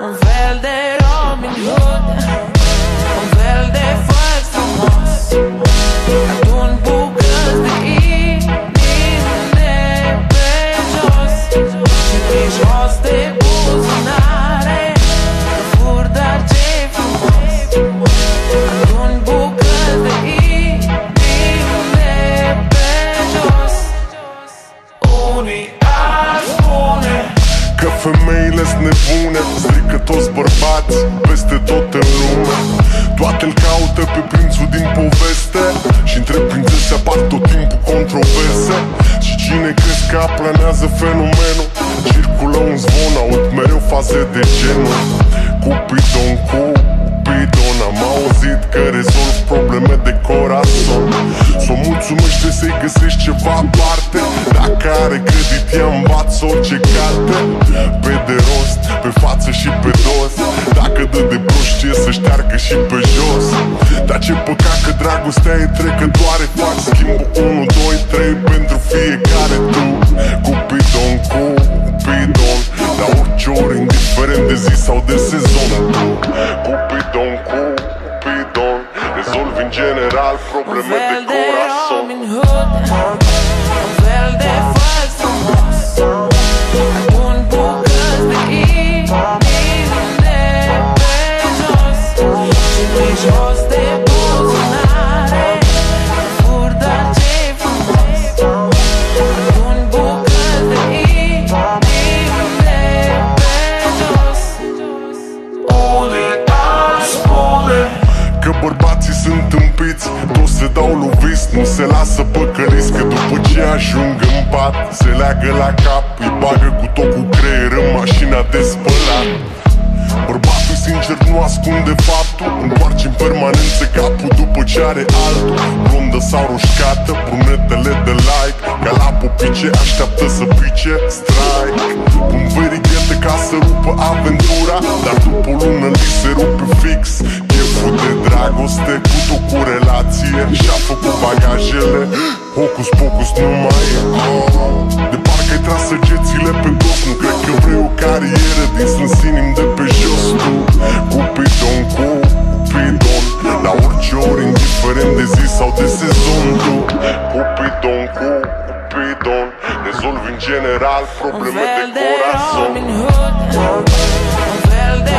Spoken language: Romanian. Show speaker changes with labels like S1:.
S1: Un fel de Robin Hood
S2: femeile sunt nebune Strică toți bărbați peste tot în lume. Toate îl caută pe prințul din poveste și între prințese apar tot timpul controverse. Și cine crezi că planează fenomenul? Circulă un zvon, aud mereu faze de genul. Cupidon, Cupidon Am auzit că rezolv probleme de corazon. S-o mulțumește să-i găsești ceva aparte Dacă are credit ea învață orice carte. Pe de rost, pe față și pe dos. Dacă dă de proștie să șteargă și pe jos. Dar ce păcat că dragostea e trecătoare. Fac schimbul 1, 2, 3 pentru fiecare tu. Cupidon, Cupidon La orice ori, indiferent de zi sau de sezon. Tu Cupidon, Cupidon Rezolvi în general
S1: Un
S2: probleme de
S1: fel
S2: ajung în pat Se leagă la cap Îi bagă cu tot cu creier În mașina de spălat. Bărbatul sincer nu ascunde faptul Întoarce în permanență capul după ce are altul. Blondă sau roșcată, brunetele de like Ca la popice așteaptă să pice strike. Pun verighete ca să rupă aventura Dar după o lună li se rupe fix. Cheful de dragoste cu tot cu relație Și-a făcut bagajele Hocus pocus nu mai e. De parcă ai tras săgețile pe dos Nu cred că vrei o carieră din slânsinim de pe jos. Tu Cupidon, Cupidon La orice ori, indiferent de zi sau de sezon. Tu Cupidon, Cupidon Rezolvi în general
S1: Un
S2: probleme
S1: fel
S2: de
S1: de
S2: corazon.
S1: Robin Hood. Un fel de